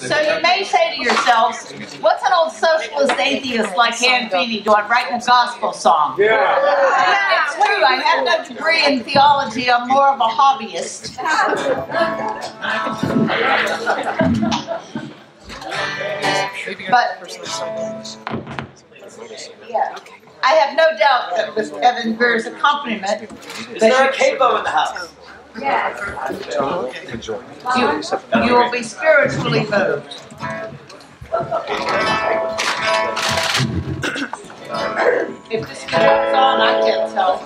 So you may say to yourselves, what's an old socialist atheist like Anne Feeney doing writing a gospel song? Yeah. yeah. It's true, I have no degree in theology, I'm more of a hobbyist. But yeah, I have no doubt that with Evan Greer's accompaniment, Is there a capo in the house? You, you will be spiritually moved. If this goes on, I can't tell.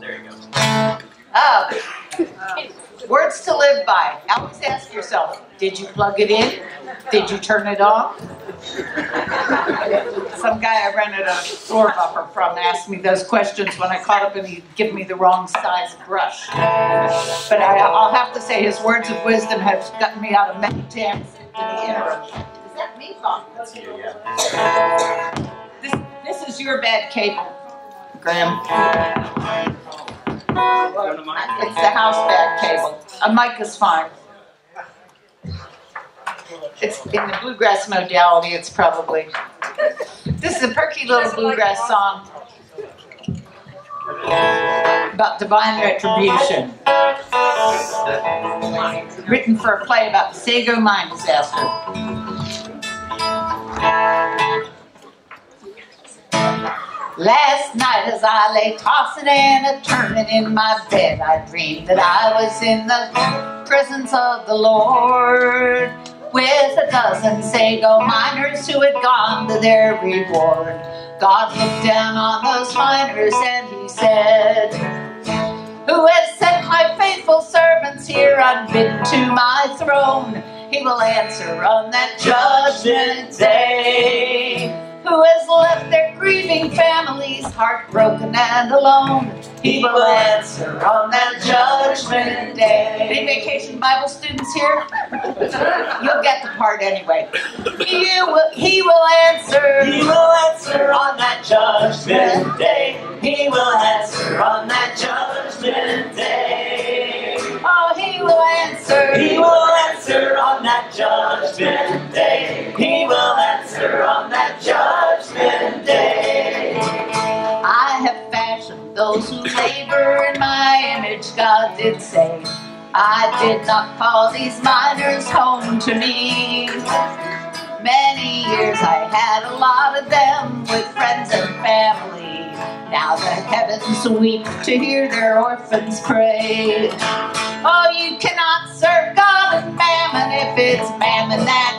There you go. Uh, words to live by. Always ask yourself, did you plug it in? Did you turn it on? Some guy I rented a floor buffer from asked me those questions when I caught up and he'd give me the wrong size brush. But I, I'll have to say his words of wisdom have gotten me out of many jams in the interim. Is that me, Bob? That's you, yeah. This, this is your bed, cable, Graham. Go to mine. It's the house bad cable. A mic is fine. It's in the bluegrass modality, it's probably. This is a perky little bluegrass song about divine retribution. Written for a play about the Sago mine disaster. Last night as I lay tossing and a turning in my bed, I dreamed that I was in the presence of the Lord with a dozen Sago miners who had gone to their reward. God looked down on those miners and he said, Who has sent my faithful servants here unbidden to my throne? He will answer on that judgment day who has left their grieving families heartbroken and alone. He will answer on that judgment day. Vacation Bible students here? You'll get the part anyway. He will, he will answer. He will answer on that judgment day. He will answer on that judgment day. Oh, he will answer. He will answer on that judgment day. He will answer on that judgment day. I have fashioned those who labor in my image, God did say. I did not call these miners home to me. Many years I had a lot of them with friends and family. Now the heavens weep to hear their orphans pray. Oh, you cannot serve God and mammon if it's mammon that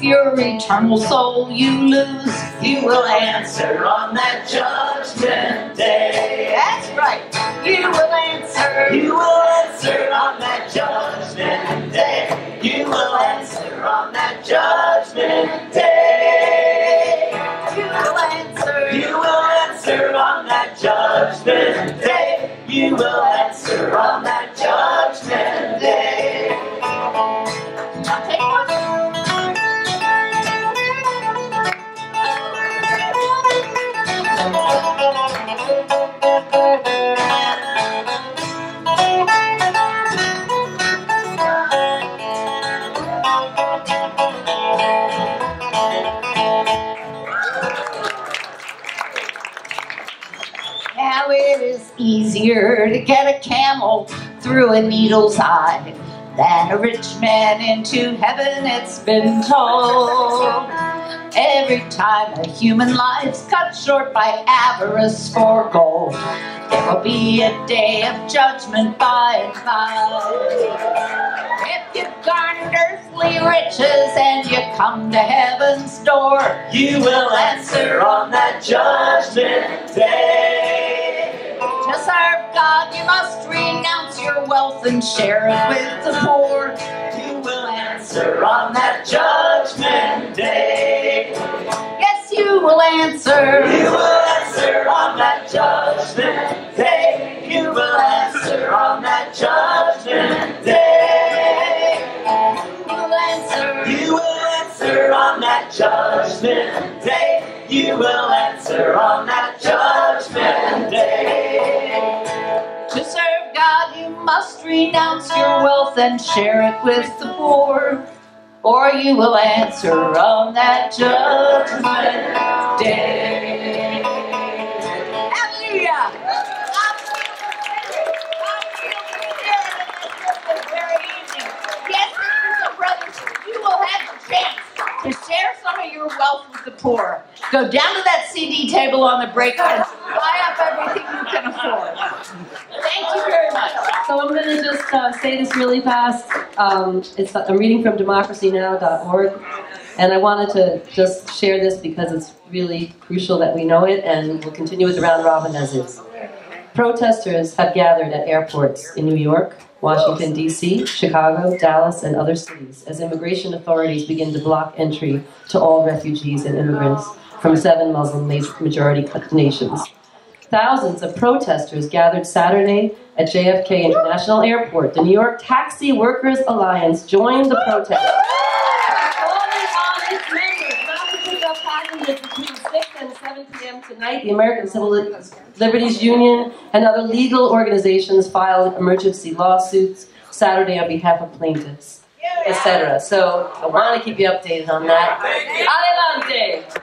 if your eternal soul you lose? you will answer on that judgment day. That's right. You will answer. You will answer on that judgment day. You will answer on that judgment day. You will answer. You will answer on that judgment day. You will get a camel through a needle's eye than a rich man into heaven, it's been told. Every time a human life's cut short by avarice for gold, there will be a day of judgment by and by. If you've garnered earthly riches and you come to heaven's door, You will answer on that judgment day. God, you must renounce your wealth and share it with the poor. You will answer on that judgment day. Yes, you will answer. You will answer on that judgment day. You will answer on that judgment day. You will answer. You will answer on that judgment judgment day. You will answer on that judgment must renounce your wealth and share it with the poor, or you will answer on that judgment day. Hallelujah! Yes, sisters and you will have the chance to share some of your wealth with the poor. Go down to that CD table on the break So I'm going to just uh, say this really fast. Um, it's, I'm reading from democracynow.org, and I wanted to just share this because it's really crucial that we know it, and we'll continue with the round robin as is. Protesters have gathered at airports in New York, Washington, D.C., Chicago, Dallas, and other cities as immigration authorities begin to block entry to all refugees and immigrants from seven Muslim majority nations. Thousands of protesters gathered Saturday at JFK International Airport. The New York Taxi Workers Alliance joined the protest. Calling on its members not to pick up passengers between 6 and 7 p.m. tonight. The American Civil Liberties Union and other legal organizations filed emergency lawsuits Saturday on behalf of plaintiffs, etc. So I want to keep you updated on that. Adelante!